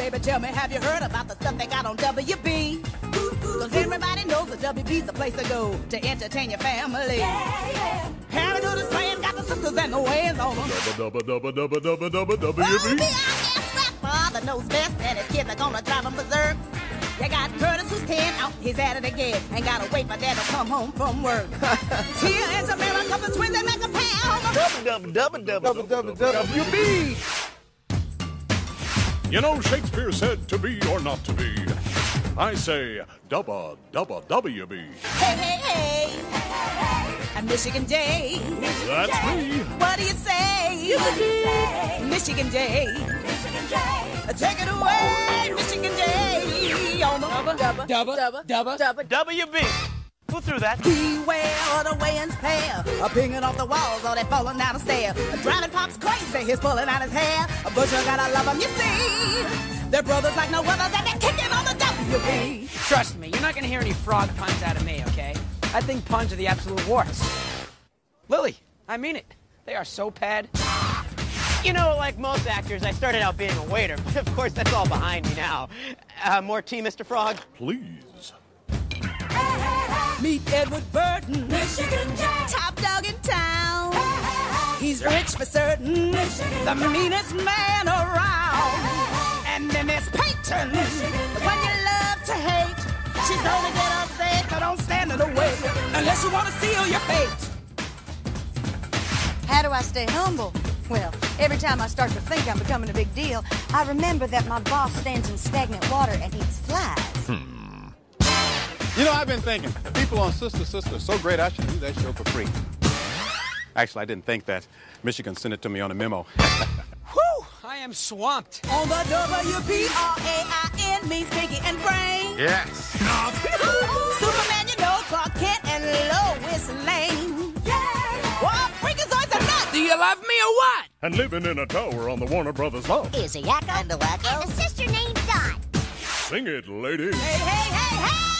baby, tell me, have you heard about the stuff they got on WB? Cause everybody knows that WB's the place to go to entertain your family. Yeah, yeah. Parent is playing, got the sisters and the wayans on them. Dubba, dubba, dubba, dubba, dubba, dubba, Oh, WB. the father knows best, and his kids are gonna drive him berserk. You got Curtis who's 10, out, he's at it again. Ain't gotta wait for dad to come home from work. Tia and Tamera, couple twins that make a pound. Double, double, double, double, double. WB. You know, Shakespeare said to be or not to be. I say, dubba, dubba, WB. Hey, hey, hey. And Michigan J. That's me. What do you say? Michigan J. Take it away, Michigan J. On the dubba, dubba, dubba, dubba, dubba, WB. Who threw that? Beware of the Wayans' pair. A pinging off the walls or they falling down the stair. Driving pops crazy, he's pulling out his hair. A butcher gotta love him, you see. They're brothers like no others and they're kicking on the WB. Trust me, you're not gonna hear any frog puns out of me, okay? I think puns are the absolute worst. Lily, I mean it. They are so bad. You know, like most actors, I started out being a waiter, but of course that's all behind me now. Uh, more tea, Mr. Frog? Please. Meet Edward Burton, Michigan J. Top dog in town. He's rich for certain, the meanest man around. And then there's Peyton, the one you love to hate. She's gonna get her say, so don't stand in the way unless you wanna seal your fate. How do I stay humble? Well, every time I start to think I'm becoming a big deal, I remember that my boss stands in stagnant water and eats flies. Hmm. You know, I've been thinking, people on Sister Sister are so great, I should do that show for free. Actually, I didn't think that. Michigan sent it to me on a memo. Whew! I am swamped. On the W-B-R-A-I-N means Pinky and Brain. yes. Superman, you know, Clark Kent and Lois Lane. Yeah. Well, freakazoids are nuts. Do you love me or what? And living in a tower on the Warner Brothers lawn. Is a yakko and a Wakko and a sister named Dot. Sing it, lady. Hey, hey, hey, hey!